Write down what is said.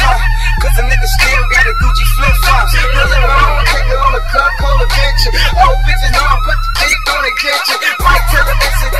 flop. Cause the nigga still got a Gucci flip flops. Nothing wrong, take it on a cup, cola bitch. Oh, bitches know I put the dick on the kitchen. Might tell her that's it.